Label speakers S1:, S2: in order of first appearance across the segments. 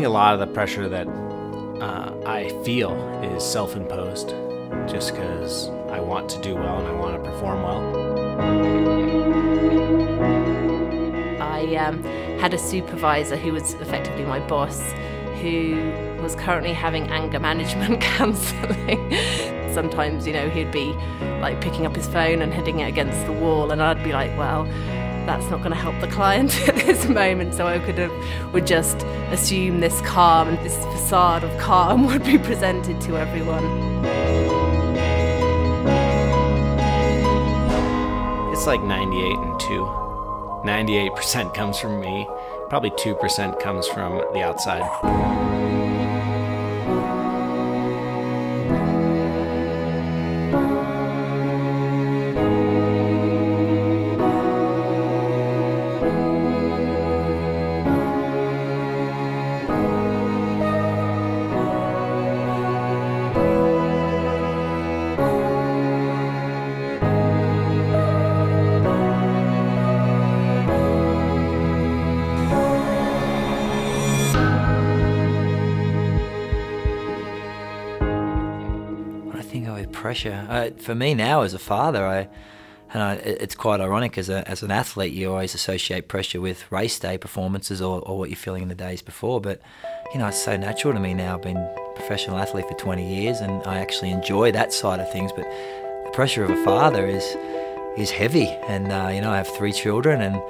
S1: think a lot of the pressure that uh, I feel is self imposed just because I want to do well and I want to perform well.
S2: I um, had a supervisor who was effectively my boss who was currently having anger management counselling. Sometimes, you know, he'd be like picking up his phone and hitting it against the wall, and I'd be like, well, that's not going to help the client at this moment. So I could have would just assume this calm and this facade of calm would be presented to everyone.
S1: It's like 98 and 2. 98% comes from me, probably 2% comes from the outside.
S3: Pressure. Uh, for me now, as a father, I and I, it's quite ironic as a as an athlete, you always associate pressure with race day performances or, or what you're feeling in the days before. But you know, it's so natural to me now. I've been a professional athlete for 20 years, and I actually enjoy that side of things. But the pressure of a father is is heavy, and uh, you know, I have three children, and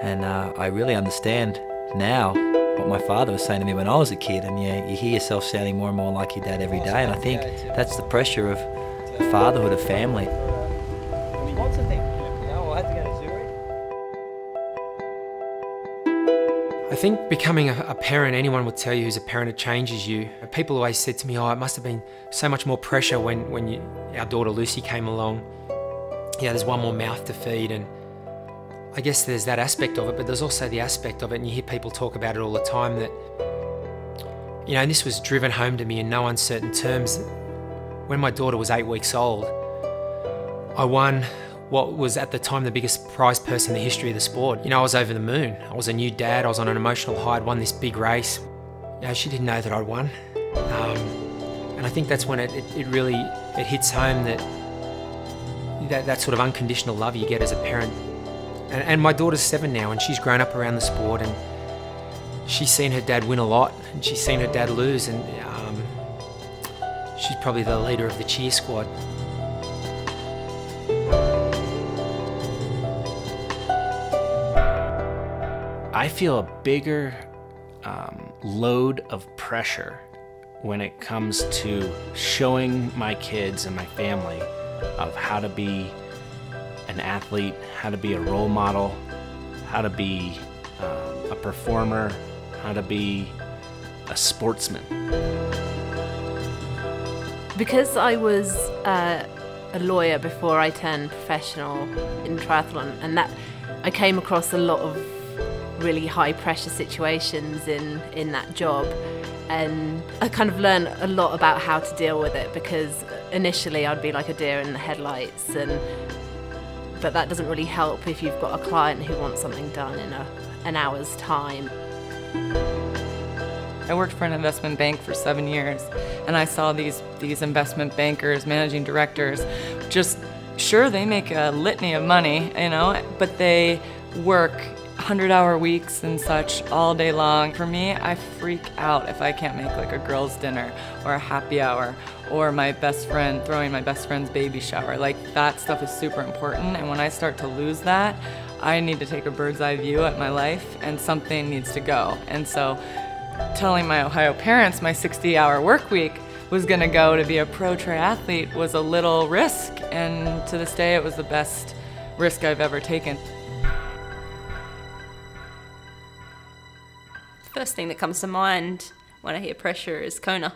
S3: and uh, I really understand now what my father was saying to me when I was a kid. And yeah, you hear yourself sounding more and more like your dad every day, and I think that's the pressure of fatherhood, of family.
S4: I think becoming a, a, parent, anyone would tell you who's a parent, it changes you. People always said to me, oh, it must have been so much more pressure when, when you, our daughter Lucy came along. Yeah, there's one more mouth to feed and I guess there's that aspect of it, but there's also the aspect of it, and you hear people talk about it all the time that, you know, and this was driven home to me in no uncertain terms when my daughter was eight weeks old, I won what was at the time the biggest prize purse in the history of the sport. You know, I was over the moon. I was a new dad. I was on an emotional high. I'd won this big race. You know, she didn't know that I'd won. Um, and I think that's when it, it, it, really it hits home that, that that sort of unconditional love you get as a parent. And, and my daughter's seven now, and she's grown up around the sport, and she's seen her dad win a lot, and she's seen her dad lose, and She's probably the leader of the cheer squad.
S1: I feel a bigger um, load of pressure when it comes to showing my kids and my family of how to be an athlete, how to be a role model, how to be um, a performer, how to be a sportsman.
S2: Because I was uh, a lawyer before I turned professional in triathlon, and that I came across a lot of really high pressure situations in in that job, and I kind of learned a lot about how to deal with it because initially I'd be like a deer in the headlights, and but that doesn't really help if you've got a client who wants something done in a, an hour's time.
S5: I worked for an investment bank for seven years, and I saw these these investment bankers, managing directors, just sure they make a litany of money, you know, but they work 100 hour weeks and such all day long. For me, I freak out if I can't make like a girls' dinner or a happy hour or my best friend throwing my best friend's baby shower. Like that stuff is super important, and when I start to lose that, I need to take a bird's eye view at my life and something needs to go. And so telling my Ohio parents my 60 hour work week was going to go to be a pro triathlete was a little risk, and to this day, it was the best risk I've ever taken.
S6: First thing that comes to mind when I hear pressure is Kona.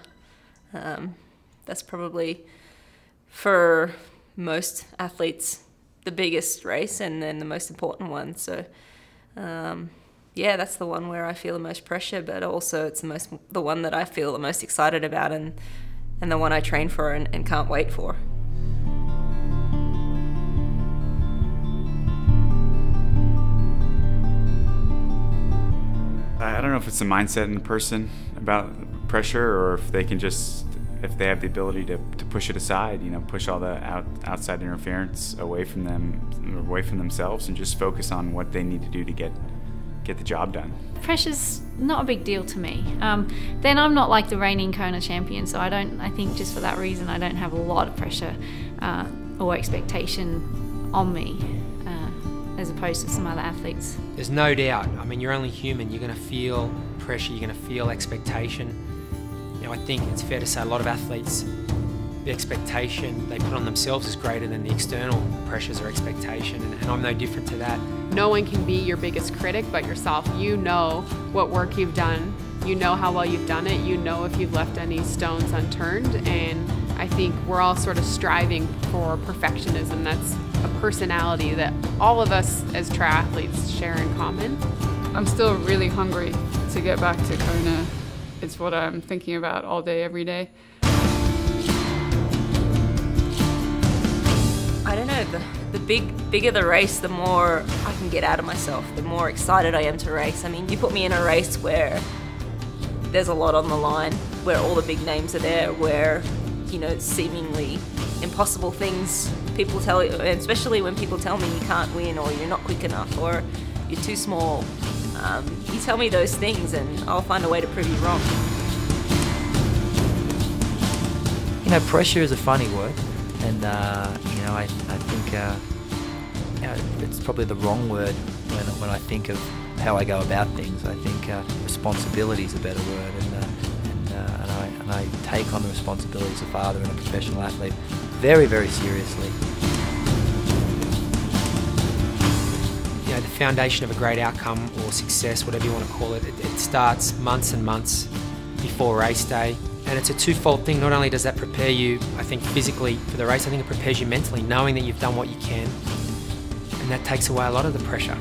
S6: Um, that's probably for most athletes the biggest race and then the most important one. So, um, yeah, that's the one where I feel the most pressure, but also it's the most the one that I feel the most excited about and and the one I train for and, and can't wait for.
S7: I don't know if it's the mindset in the person. about pressure or if they can just if they have the ability to, to push it aside, you know, push all the out, outside interference away from them, away from themselves, and just focus on what they need to do to get get the job done.
S8: Pressure's not a big deal to me. Um, then I'm not like the reigning Kona champion, so I don't. I think just for that reason, I don't have a lot of pressure uh, or expectation on me. As opposed to some other athletes.
S4: There's no doubt. I mean, you're only human. You're going to feel pressure. You're going to feel expectation. You know, I think it's fair to say a lot of athletes, the expectation they put on themselves is greater than the external pressures or expectation, and, and I'm no different to that.
S9: No one can be your biggest critic but yourself. You know what work you've done. You know how well you've done it. You know if you've left any stones unturned. And I think we're all sort of striving for perfectionism. That's a personality that all of us as triathletes share in common.
S10: I'm still really hungry to get back to Kona. It's what I'm thinking about all day, every day.
S6: I don't know. The, the big bigger the race, the more I can get out of myself. The more excited I am to race. I mean, you put me in a race where there's a lot on the line, where all the big names are there, where you know seemingly impossible things people tell you, especially when people tell me you can't win or you're not quick enough or you're too small. Um, you tell me those things, and I'll find a way to prove you wrong.
S3: You know, pressure is a funny word, and uh, you know, I, I think uh, you know, it's probably the wrong word when, when I think of how I go about things. I think uh, responsibility is a better word, and, uh, and, uh, and, and I take on the responsibility as a father and a professional athlete very, very seriously.
S4: You know, the foundation of a great outcome or success, whatever you want to call it, it, it starts months and months before race day. And it's a twofold thing. Not only does that prepare you, I think, physically for the race, I think it prepares you mentally, knowing that you've done what you can. And that takes away a lot of the pressure.